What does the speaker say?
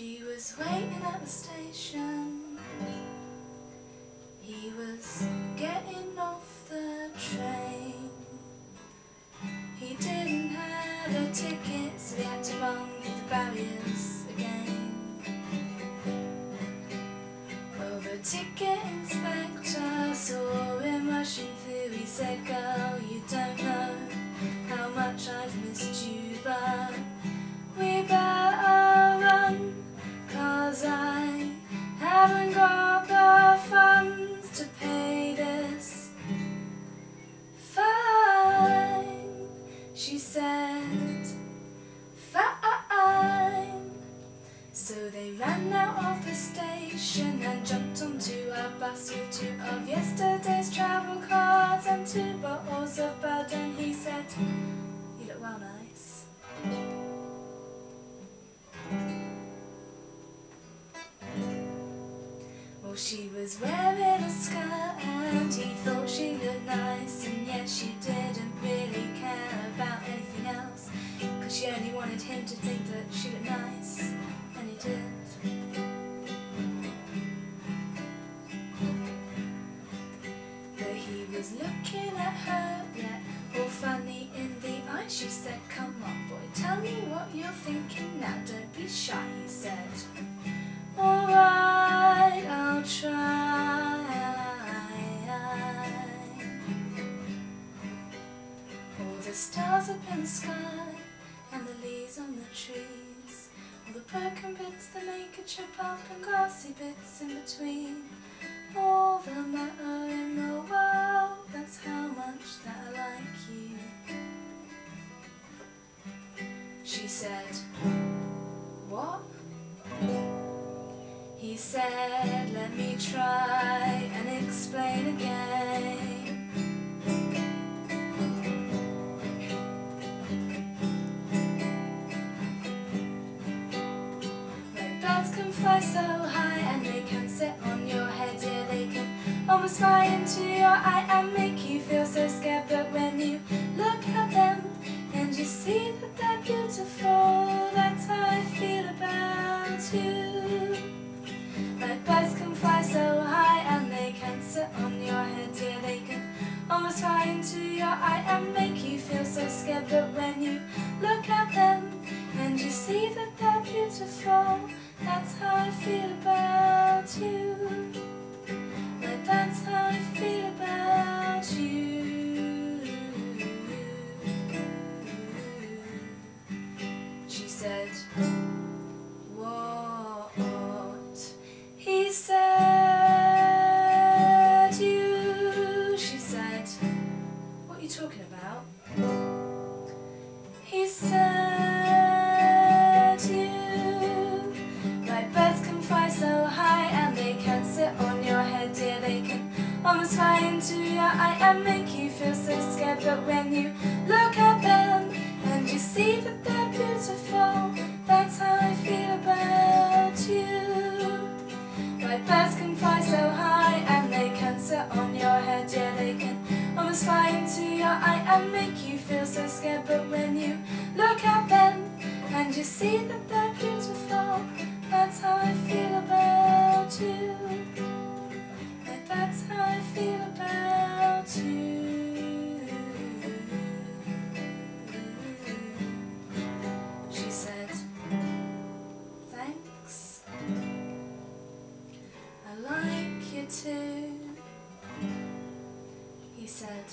She was waiting at the station. He was getting off the train. He didn't have a ticket, so he had to run bump the barriers they ran out of the station and jumped onto a bus with two of yesterday's travel cards and two bottles of bud. And he said, You look well nice. Well, she was wearing a skirt and he thought she looked nice, and yet she didn't really care about anything else. Cause she only wanted him to think that she looked nice. But he was looking at her, yet all funny in the eye. She said, Come on, boy, tell me what you're thinking now. Don't be shy, he said. Alright, I'll try. All the stars up in the sky broken bits that make a trip up and grassy bits in between. All the matter in the world, that's how much that I like you. She said, What? He said, let me try and explain again. Can fly so high and they can sit on your head, yeah, they can almost fly into your eye and make you feel so scared. But when you look at them and you see that they're beautiful, that's how I feel about you. Like birds can fly so high and they can sit on your head, yeah, they can almost fly into your eye and make you feel so scared. But when you look at them and you see that they're beautiful, how I feel about you. Like that's how I feel about you. She said, almost fly into your eye and make you feel so scared. But when you look at them and you see that they're beautiful, that's how I feel about you. Like birds can fly so high and they can sit on your head, yeah, they can almost fly into your eye and make you feel so scared. But when you look at them and you see that they're beautiful, that's how I feel about you too. He said,